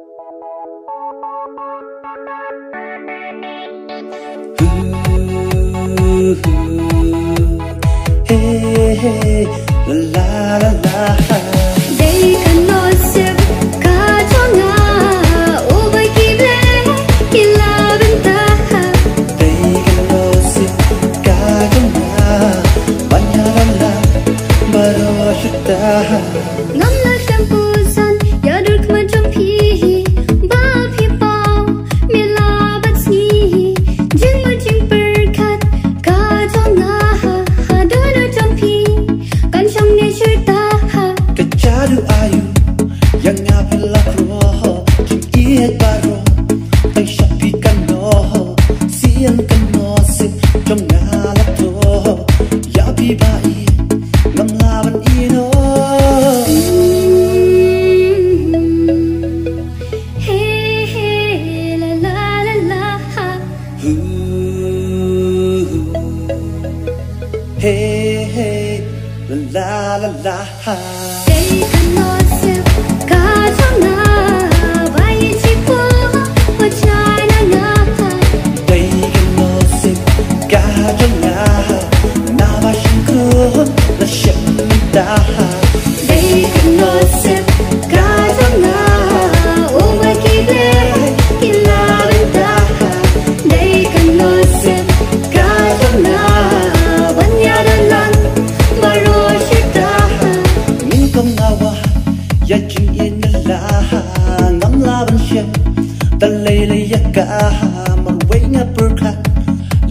Ooh. Hey, hey, la la la. La la la la.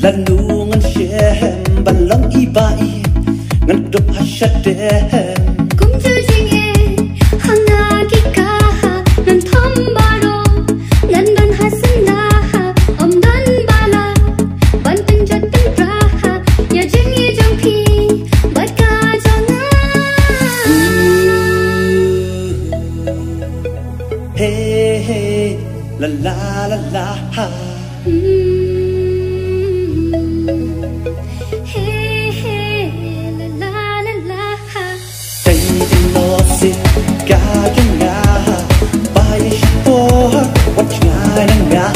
Tanungan siya Balang iba Ngandop hasya dem Hey, hey, la la la la. Mm. 원치 않은가?